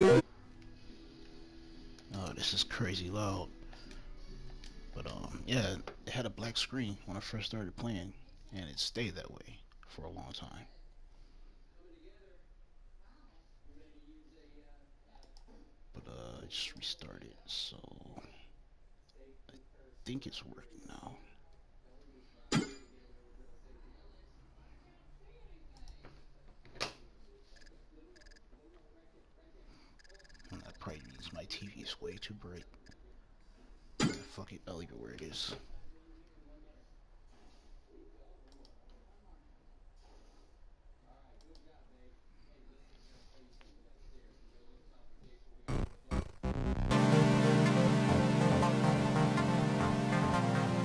Oh, this is crazy loud. But um, yeah, it had a black screen when I first started playing, and it stayed that way for a long time. But uh, I just restarted, so I think it's working now. Probably means my TV is way too bright. Fuck it, I'll leave it where it is.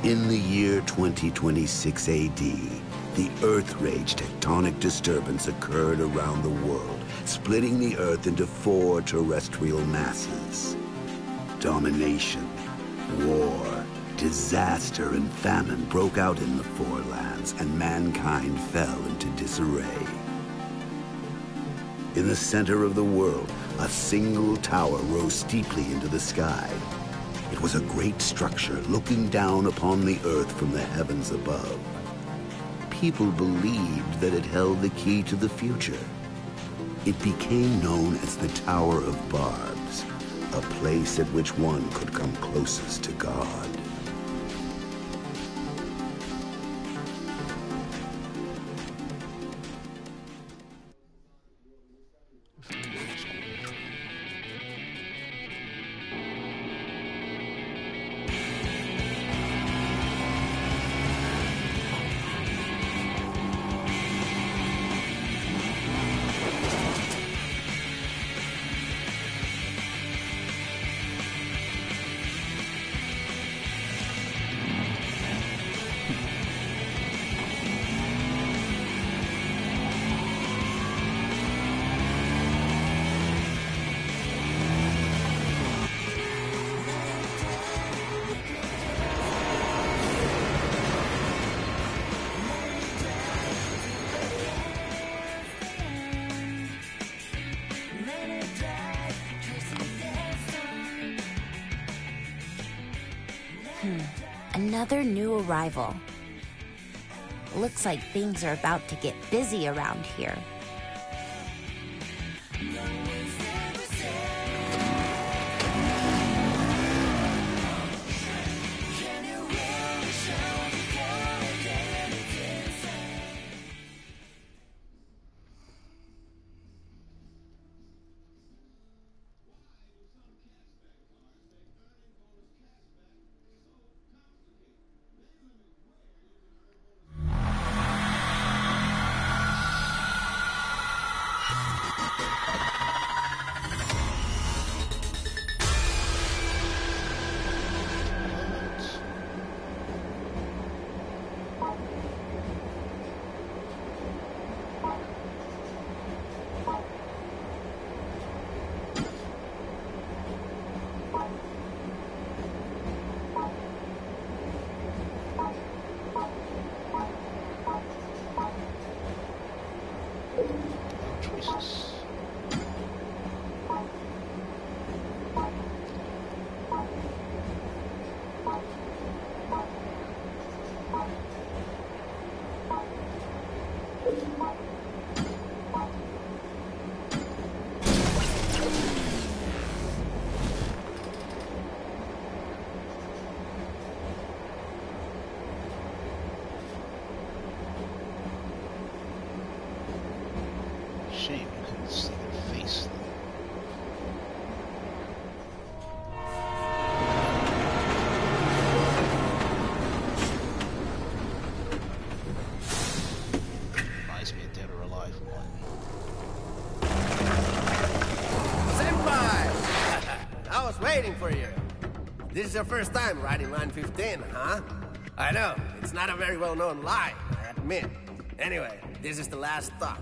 In the year 2026 AD, the Earth Rage tectonic disturbance occurred around the world, splitting the Earth into four terrestrial masses. Domination, war, disaster, and famine broke out in the four lands, and mankind fell into disarray. In the center of the world, a single tower rose steeply into the sky. It was a great structure looking down upon the earth from the heavens above. People believed that it held the key to the future. It became known as the Tower of Barbs, a place at which one could come closest to God. Another new arrival. Looks like things are about to get busy around here. Your first time riding Line 15, huh? I know, it's not a very well-known line, I admit. Anyway, this is the last stop.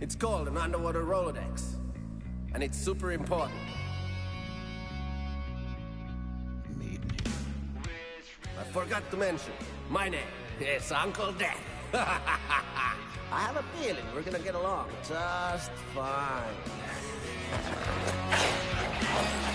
It's called an underwater Rolodex. And it's super important. I forgot to mention, my name is Uncle Death. I have a feeling we're gonna get along just fine.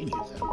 any of that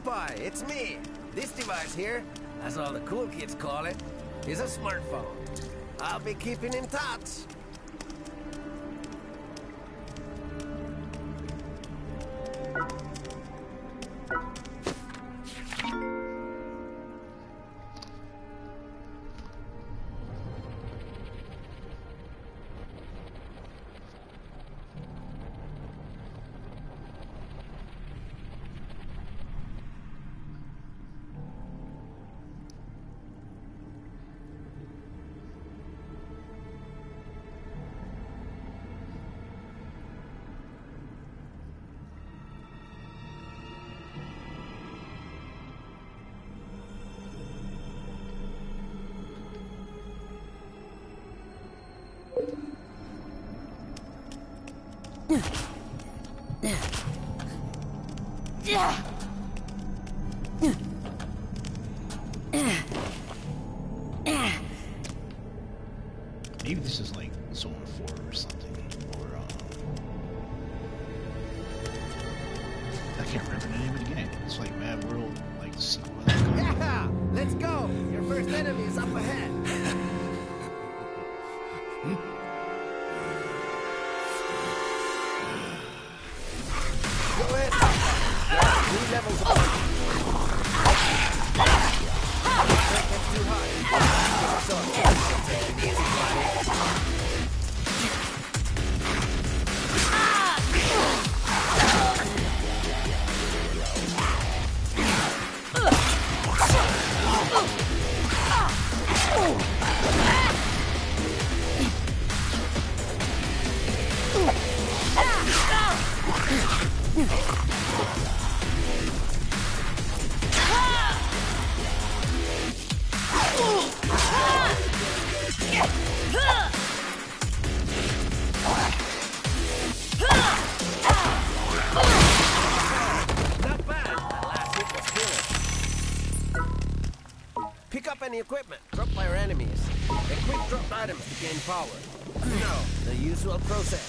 Senpai, it's me. This device here, as all the cool kids call it, is a smartphone. I'll be keeping in touch. Maybe this is like Zone 4 or something. Or, um... I can't remember the name of the game. It's like Mad World, like sequel. Yeah, let's go. Your first enemy is up ahead. Go any equipment dropped by our enemies. They quick drop items to gain power. Know, the usual process.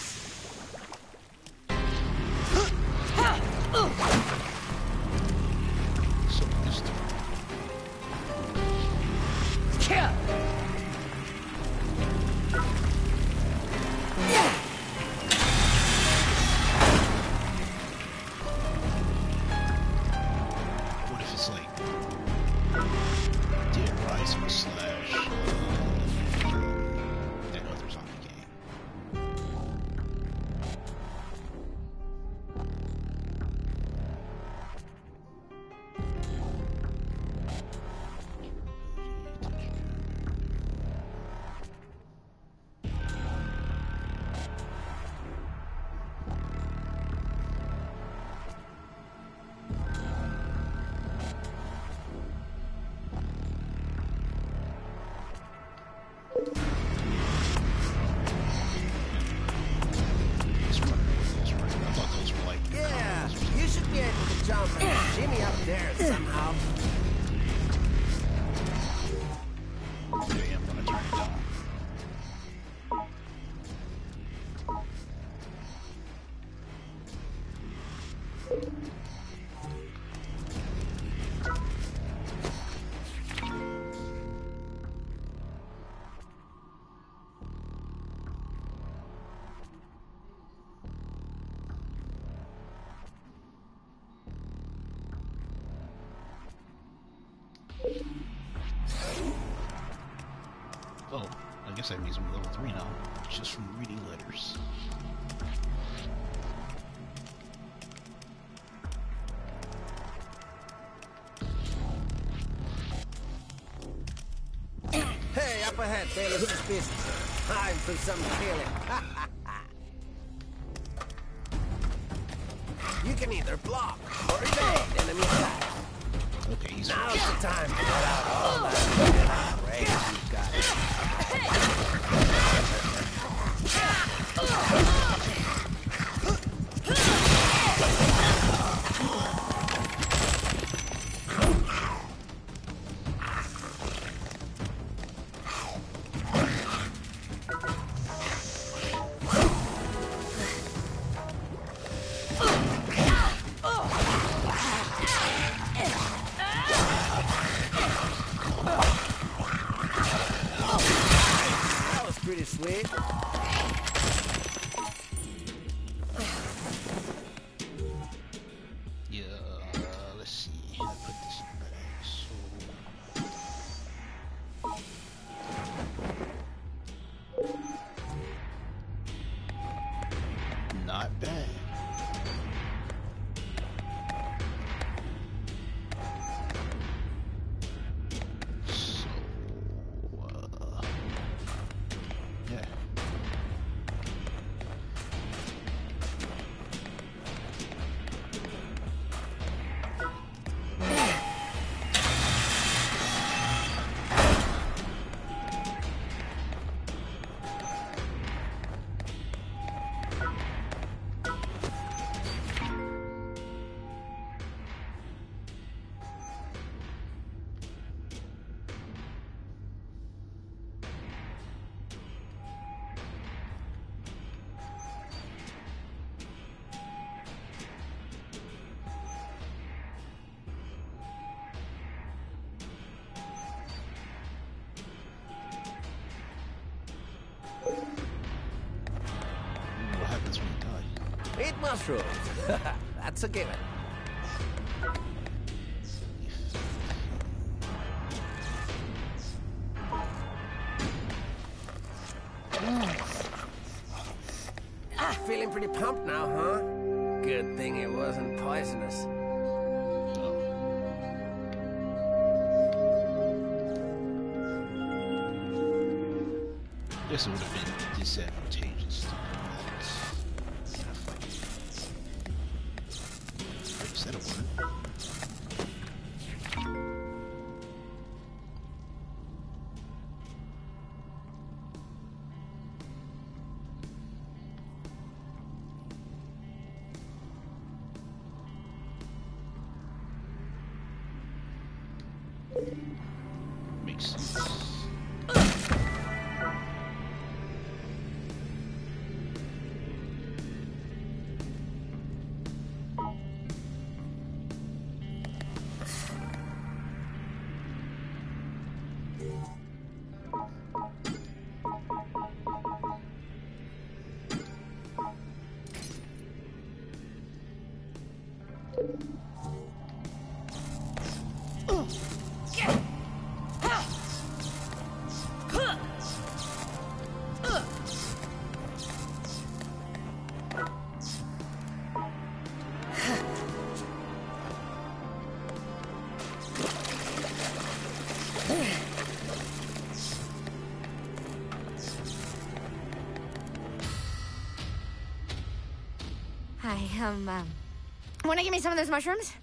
I'm level 3 now, just from reading letters. Hey, up ahead, daily suspicious. Time for some killing. Sweet. Mushrooms. That's a given. Ah, feeling pretty pumped now, huh? Good thing it wasn't poisonous. This would have been disadvantageous um, um, want to give me some of those mushrooms?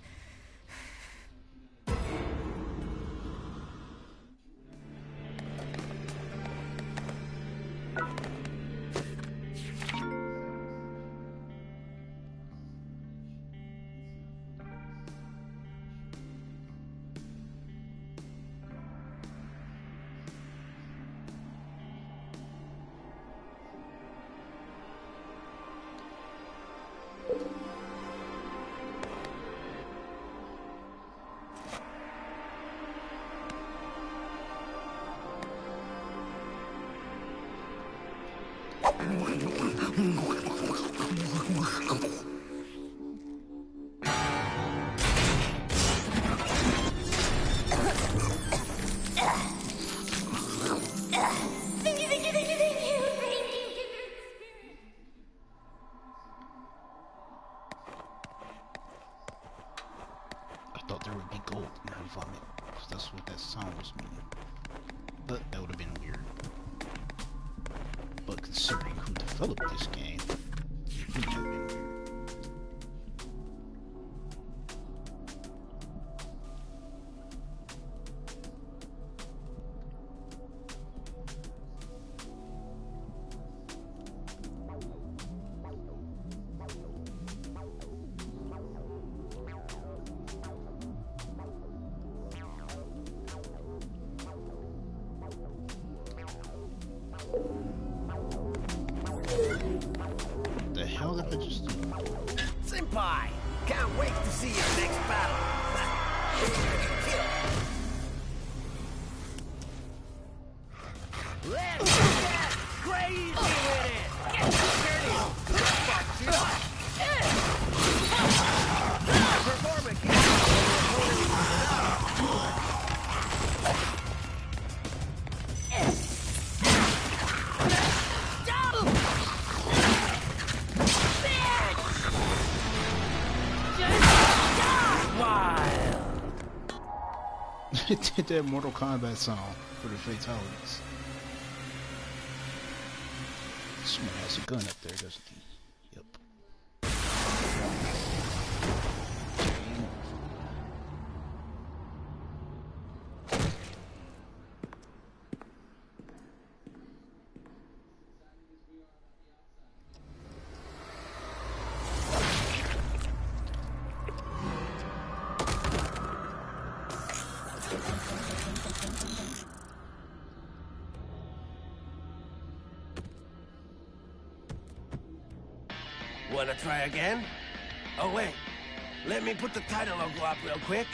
Did that Mortal Kombat song for the fatalities. Someone has a gun up there, doesn't he? Wanna try again? Oh, wait. Let me put the title logo up real quick.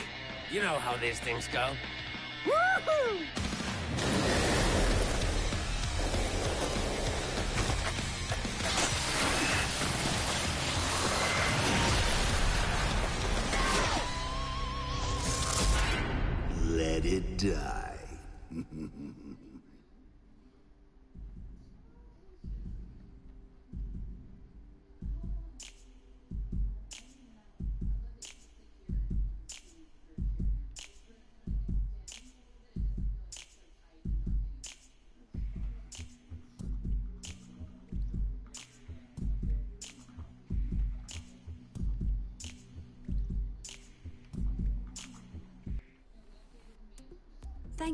You know how these things go. Woohoo!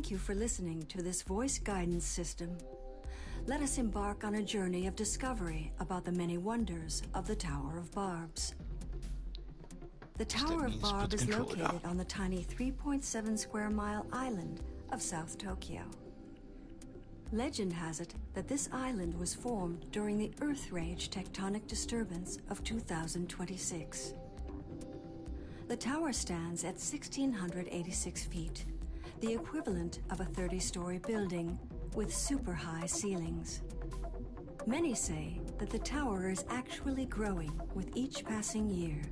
Thank you for listening to this voice guidance system. Let us embark on a journey of discovery about the many wonders of the Tower of Barbs. The Tower of Barb is located on the tiny 3.7 square mile island of South Tokyo. Legend has it that this island was formed during the Earth Rage tectonic disturbance of 2026. The tower stands at 1,686 feet, the equivalent of a 30 story building with super high ceilings. Many say that the tower is actually growing with each passing year.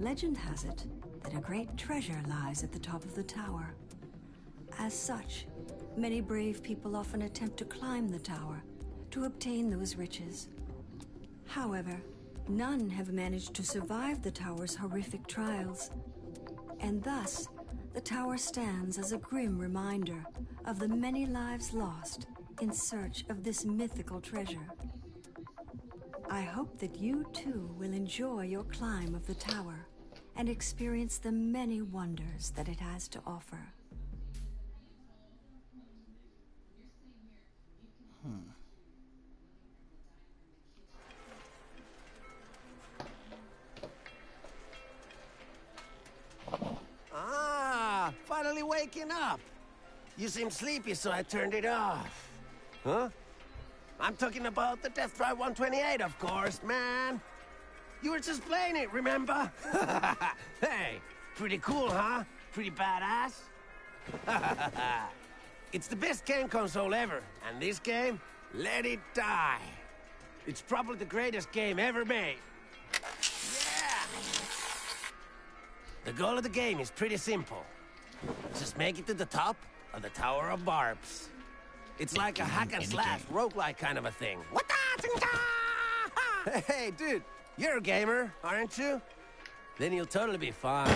Legend has it that a great treasure lies at the top of the tower. As such, many brave people often attempt to climb the tower to obtain those riches. However, none have managed to survive the tower's horrific trials, and thus the tower stands as a grim reminder of the many lives lost in search of this mythical treasure. I hope that you too will enjoy your climb of the tower and experience the many wonders that it has to offer. Waking up. You seem sleepy, so I turned it off. Huh? I'm talking about the Death Drive 128, of course, man. You were just playing it, remember? hey, pretty cool, huh? Pretty badass? it's the best game console ever, and this game, let it die. It's probably the greatest game ever made. Yeah! The goal of the game is pretty simple. Just make it to the top of the Tower of Barbs. It's like a hack and slash roguelike kind of a thing. What the? Hey, dude, you're a gamer, aren't you? Then you'll totally be fine.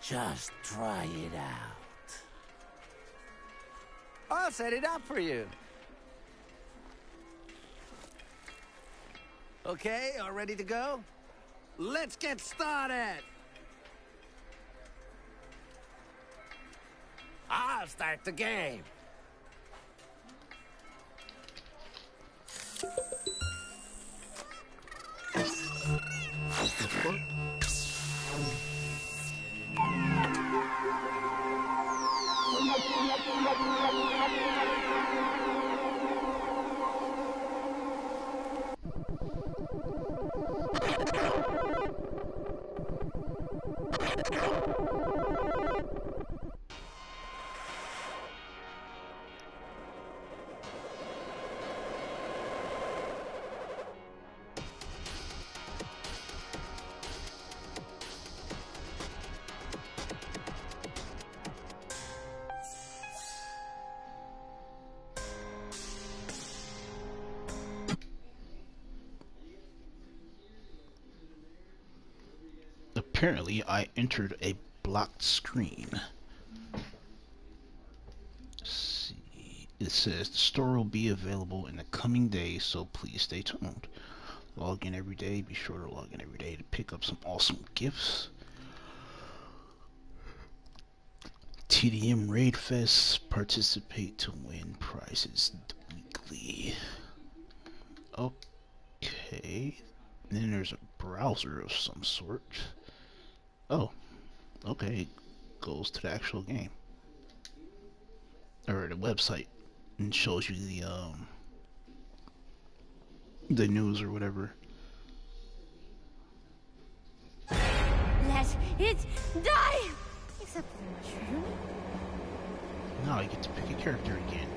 Just try it out. I'll set it up for you. Okay, all ready to go? Let's get started! I'll start the game. Apparently, I entered a blocked screen. Let's see. It says the store will be available in the coming days, so please stay tuned. Log in every day. Be sure to log in every day to pick up some awesome gifts. TDM Raid Fest. Participate to win prizes weekly. Okay. Then there's a browser of some sort. Oh, okay. It goes to the actual game or the website and shows you the um the news or whatever. Let it die! Except for the mushroom. Now I get to pick a character again.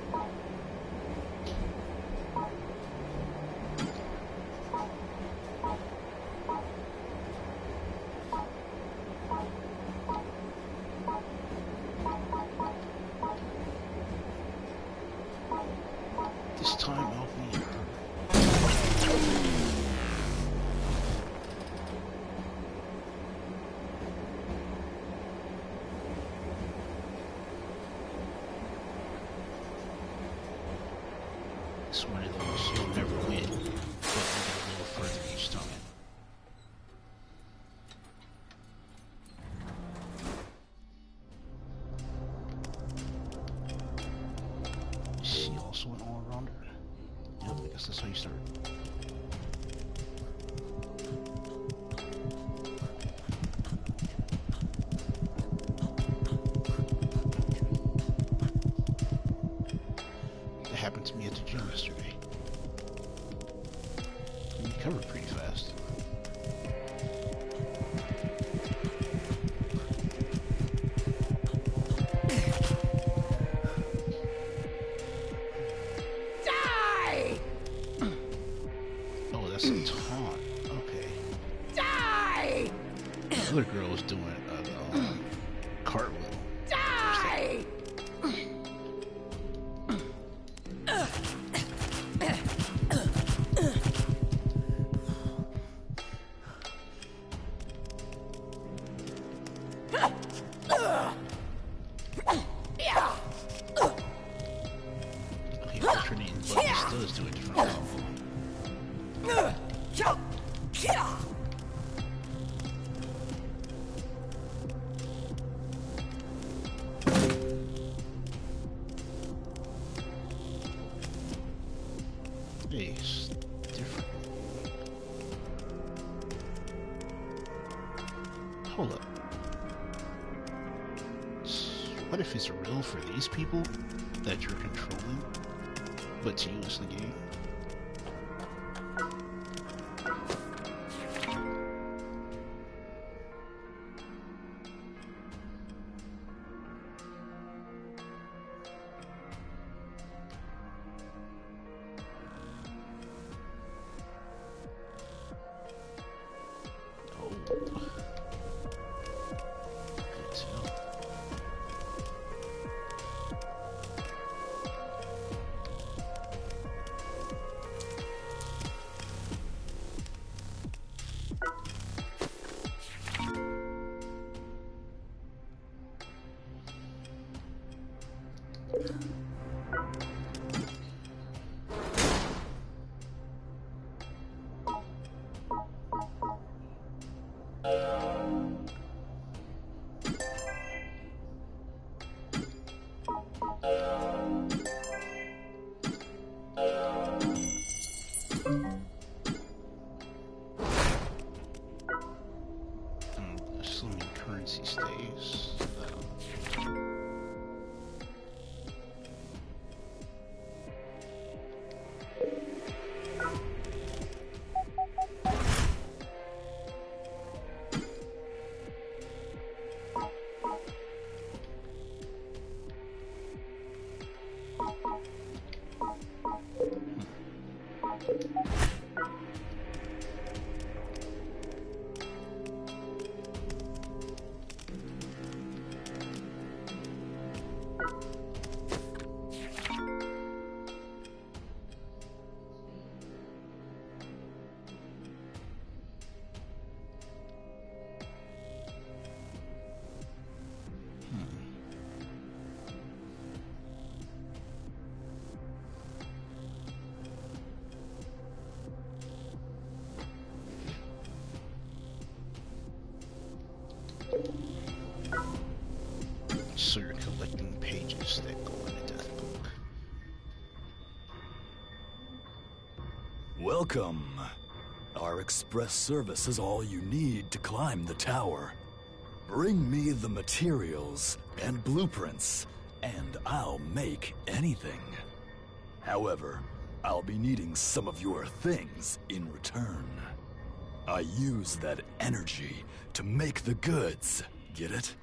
She also an all-rounder? Yep, I guess that's how you start. For these people that you're controlling, but to it's the game? Go book. Welcome. Our express service is all you need to climb the tower. Bring me the materials and blueprints, and I'll make anything. However, I'll be needing some of your things in return. I use that energy to make the goods. Get it?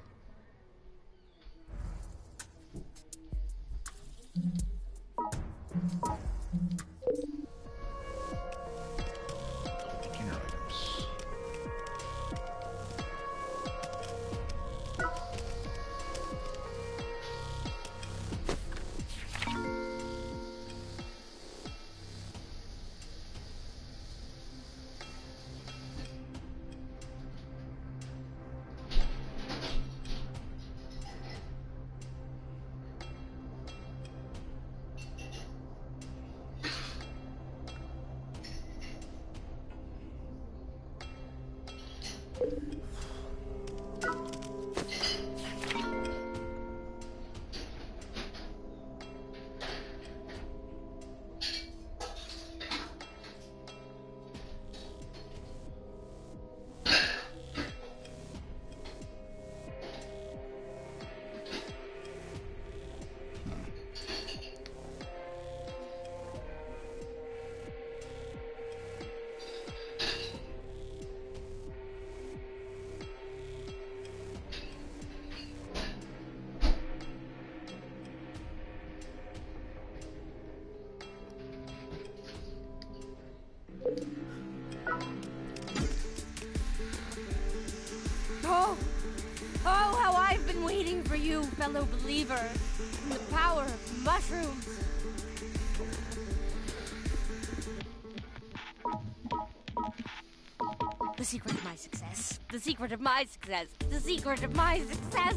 secret of my success. The secret of my success.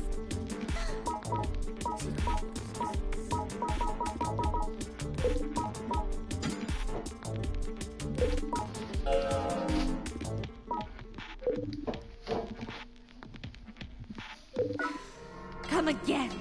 Come again.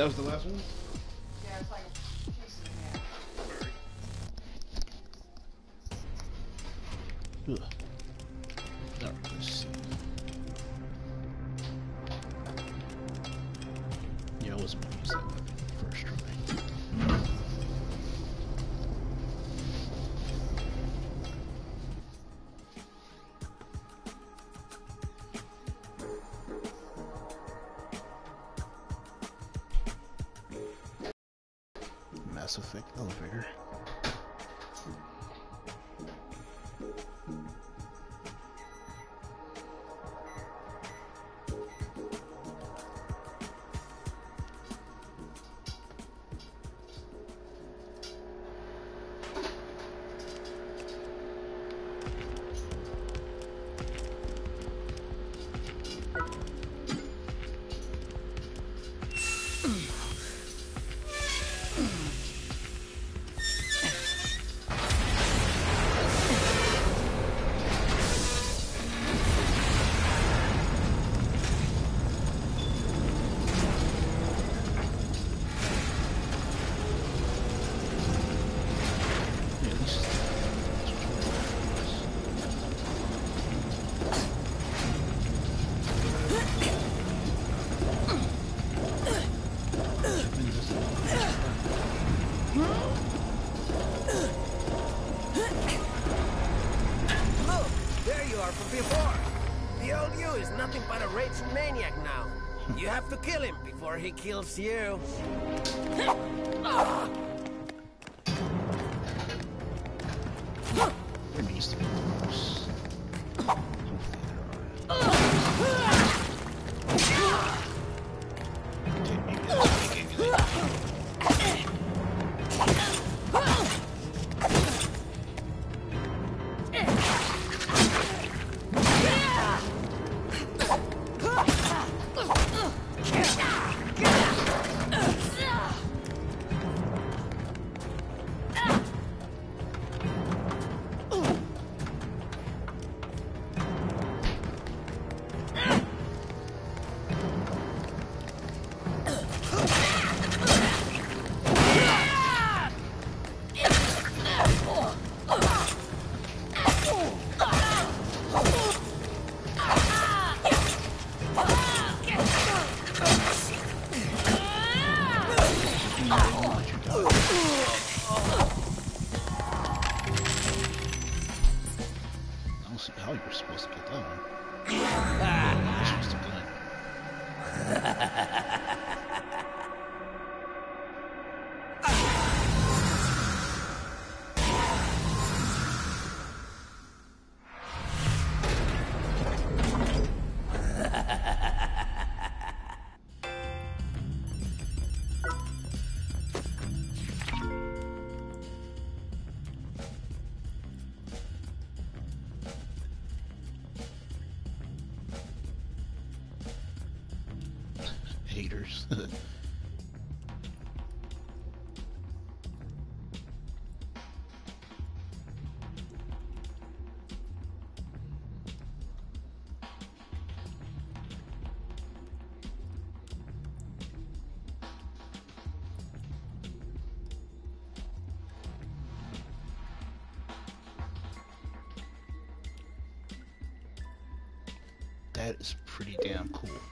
That was the last one? He kills you. Thought you were supposed to get that one. You're supposed to gun. Haters. that is pretty damn cool.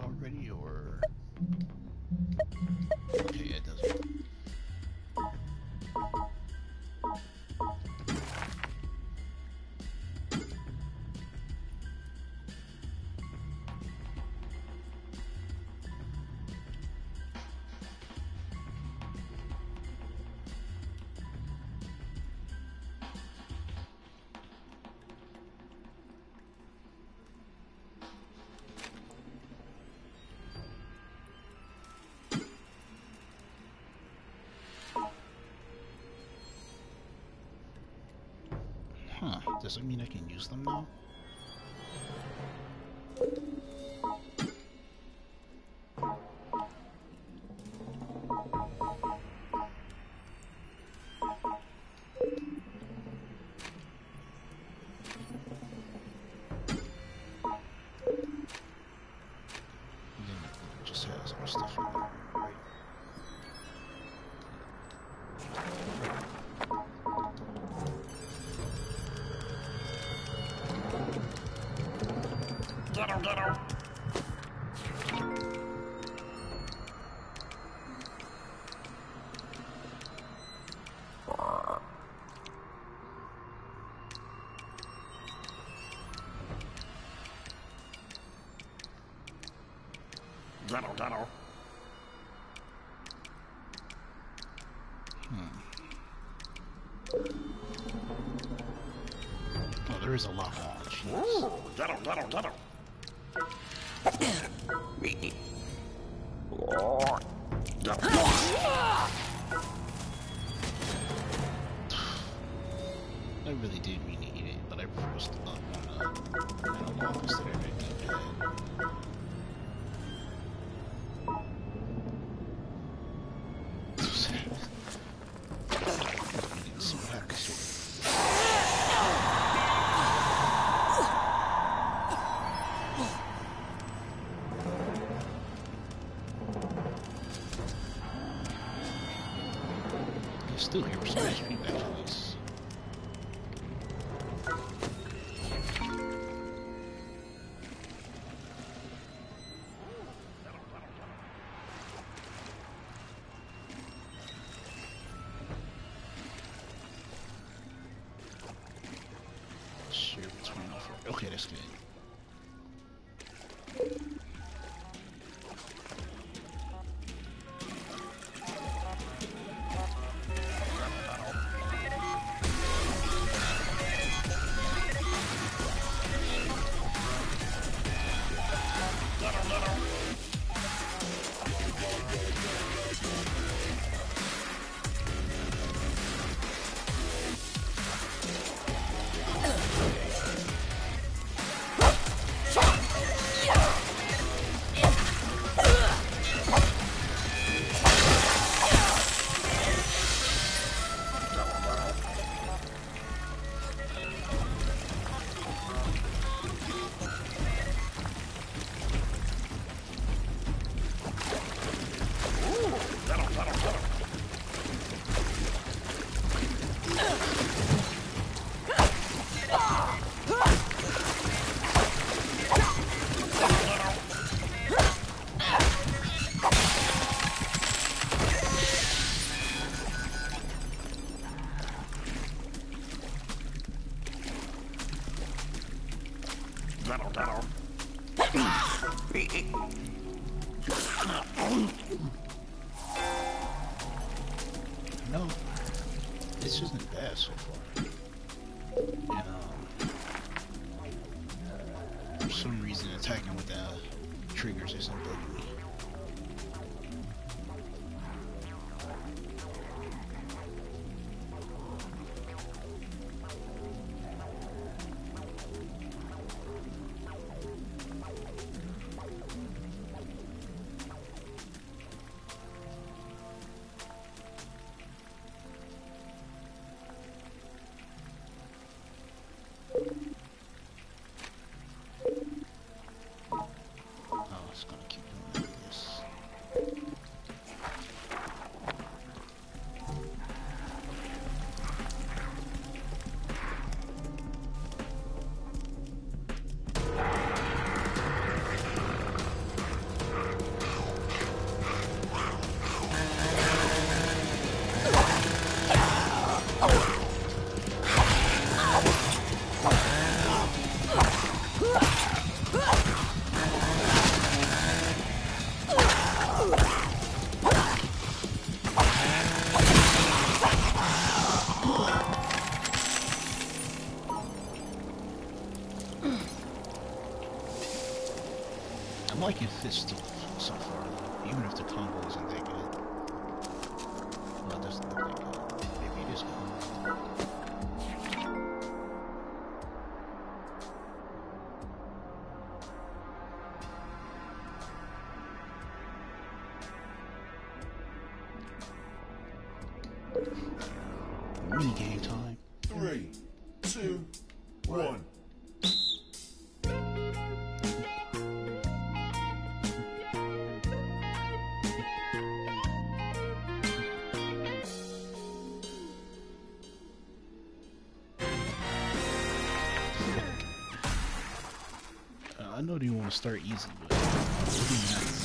Already, or? Okay, does that mean I can use them now? Hmm. Oh, there is a lot more. Jeez. I He's still here attacking with the triggers or something. I know they want to start easy, but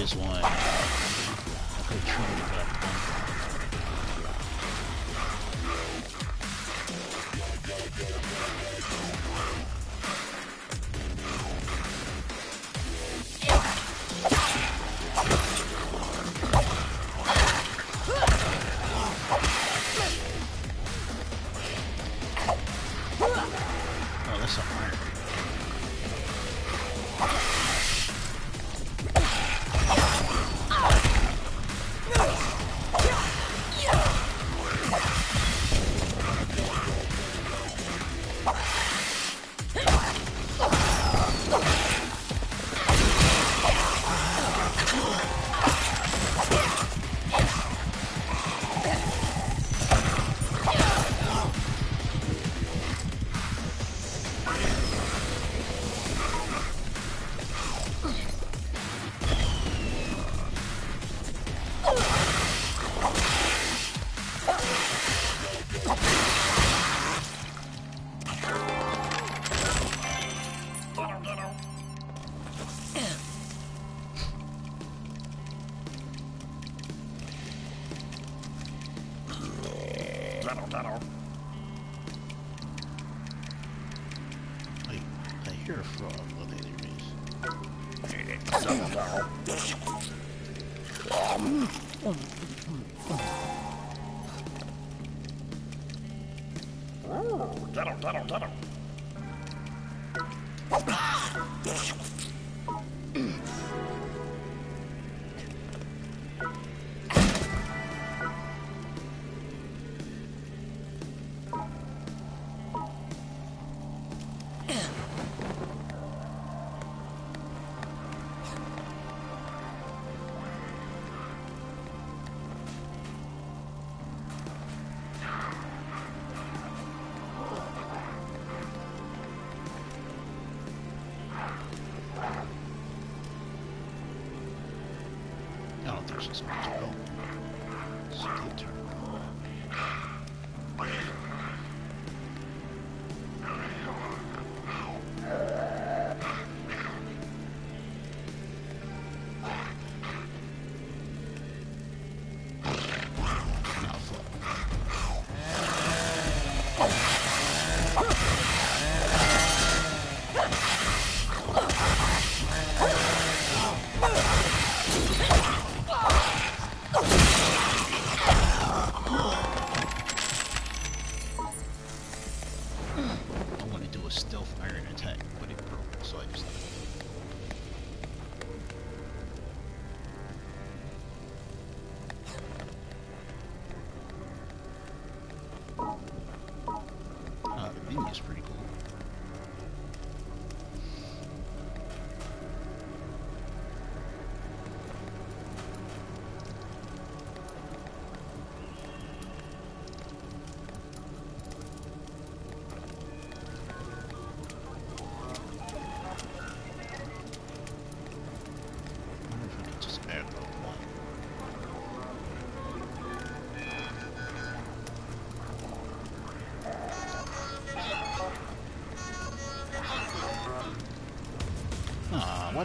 is one. I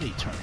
Ah, why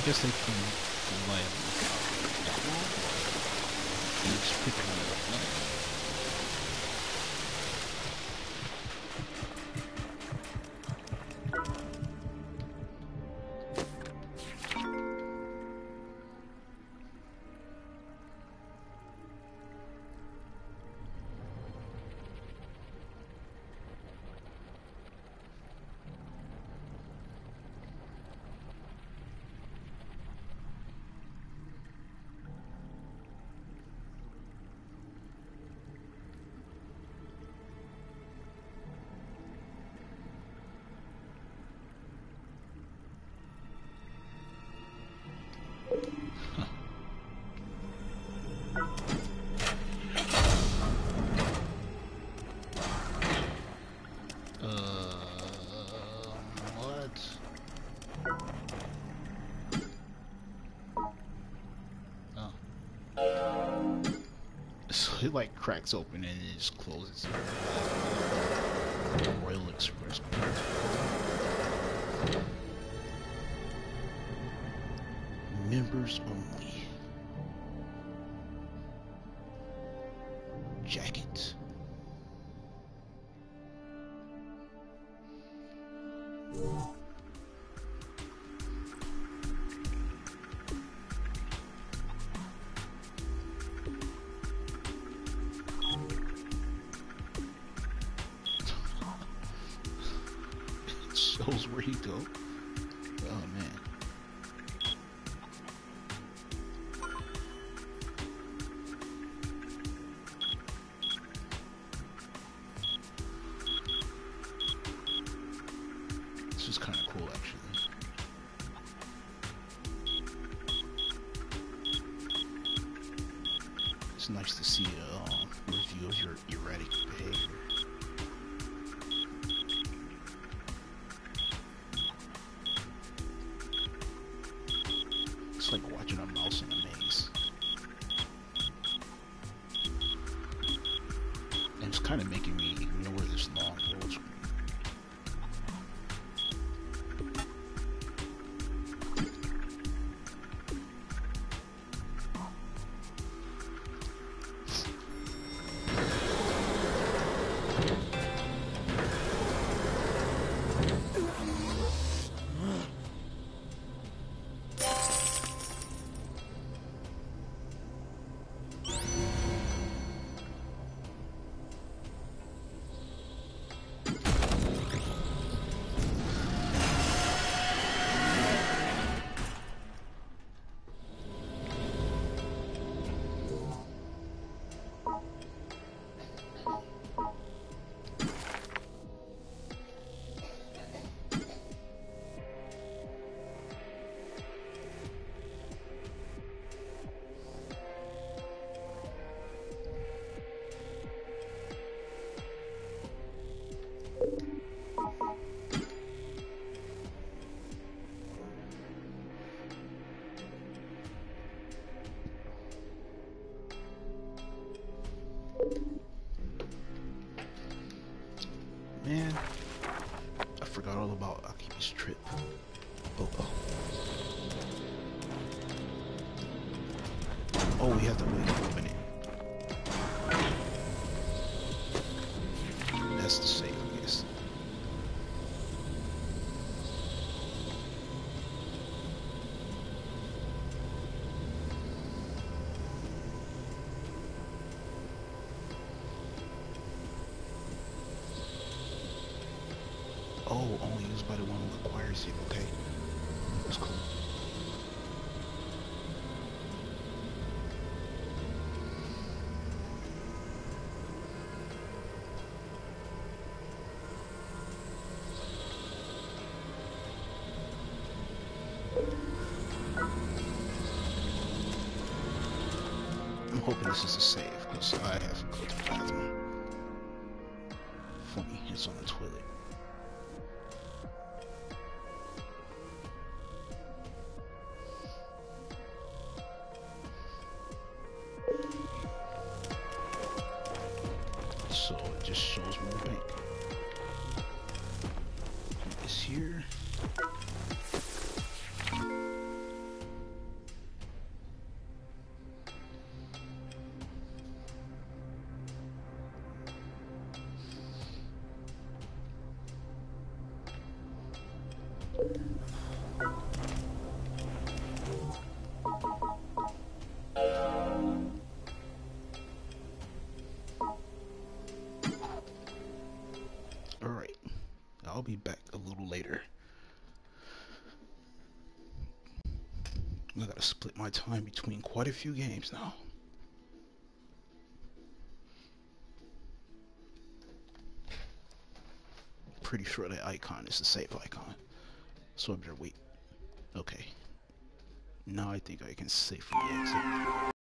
So I it like cracks open and it just closes. Royal Express. Members only. Go. Oh man. This is kind of cool, actually. It's nice to see a review of your erratic Oh, oh. Oh, we have to wait for a minute. That's the save, hoping this is a save, because I have to go to the bathroom. Funny, it's on the toilet. Gotta split my time between quite a few games now. Pretty sure that icon is the save icon. So I better wait. Okay. Now I think I can safely exit.